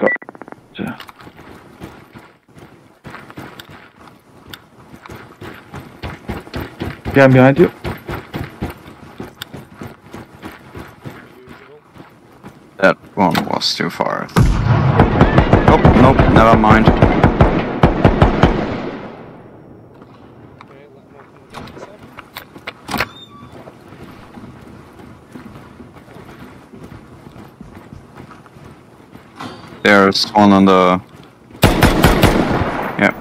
Yeah. Yeah, I'm behind you. That one was too far. Oh, nope, never mind. Okay, let me open the gate, sir. There's one on the. Yeah.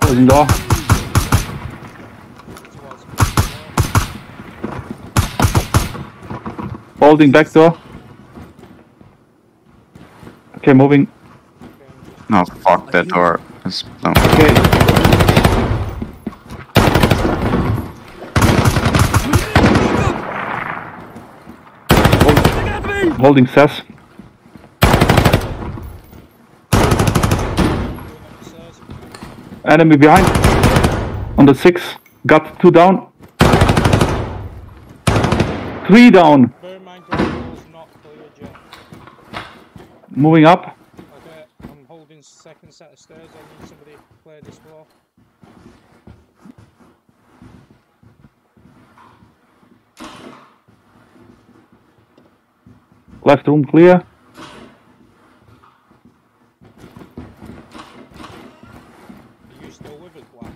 Closing door. Holding back door. Okay, moving. No, fuck that door. It's, no. Okay. Hold- Holding Sess. Enemy behind. On the six. Got two down. Three down. Moving up. Okay, I'm holding second set of stairs. I need somebody to clear this floor. Left room clear. Are you still with us, Black?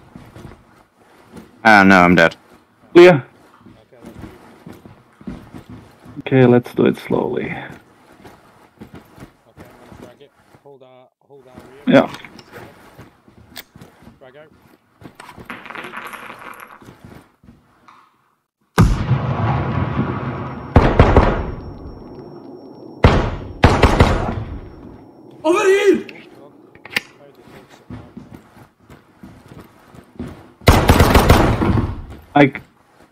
Ah, no, I'm dead. Clear. Okay, let's move. Okay, let's do it slowly. Okay, I'm gonna frag it. Hold our, hold our rear. Yeah. Over here! I?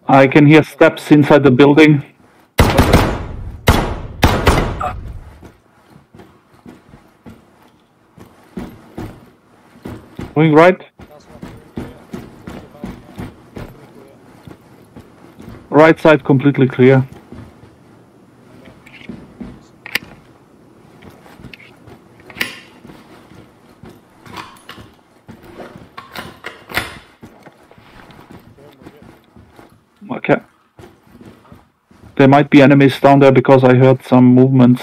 I, can hear steps inside the building. Going right. Right side completely clear. Okay. There might be enemies down there because I heard some movements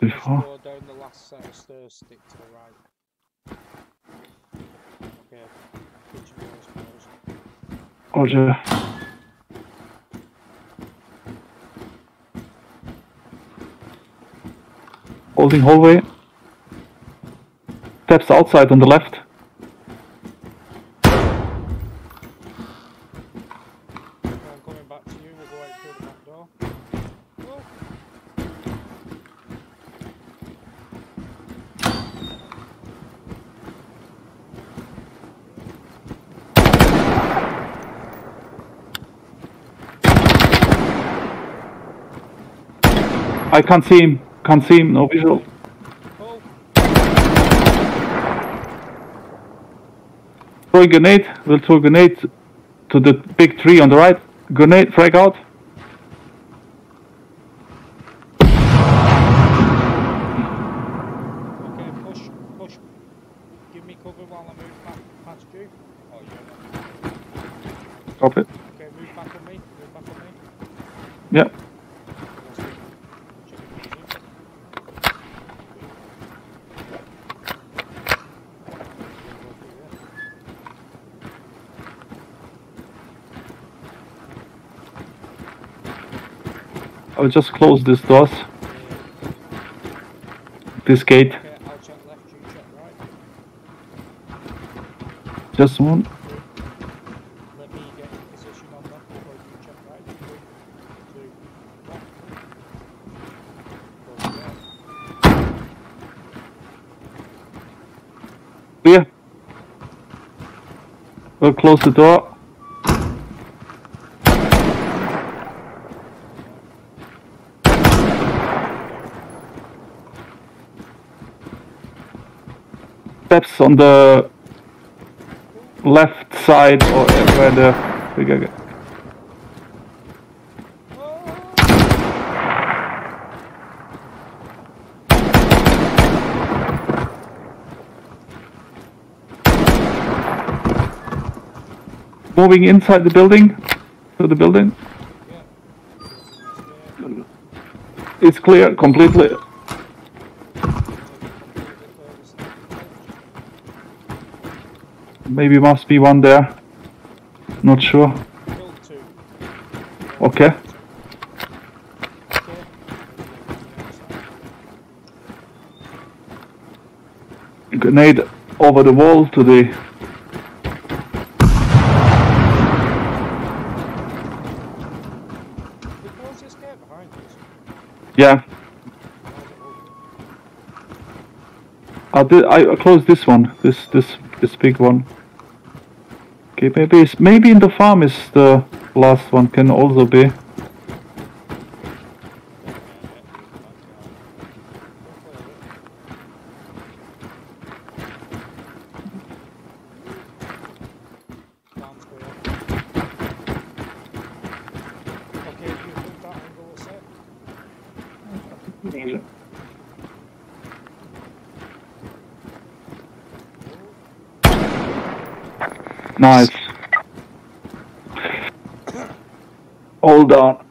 before. Go down the last set of stairs, stick to the right. Okay, kitchen door's closed. Roger. Holding hallway. Steps outside on the left. Okay, I'm coming back to you, we'll go out through the back door. Whoa. I can't see him. Can't see him. No visual. Oh, Throw a grenade. We'll throw a grenade to the big tree on the right. Grenade. Frag out. okay, push, push. Give me cover while I move back past you. Oh, you're. Stop it. Okay, move back on me, move back on me. Yeah. Let's do it. Check it, easy. I will just close this doors. This gate. I'll. Just one. Clear. We'll close the door. Steps on the left side or where the got. Moving inside the building. To the building. Yeah. It's clear completely. Maybe must be one there. Not sure. Okay. Grenade over the wall to the. Yeah. I did. I closed this one. This this this big one. Okay, maybe it's maybe in the farm is the last one. Can also be. Plan's clear. Okay, you think that angle is set? Nice. Hold on.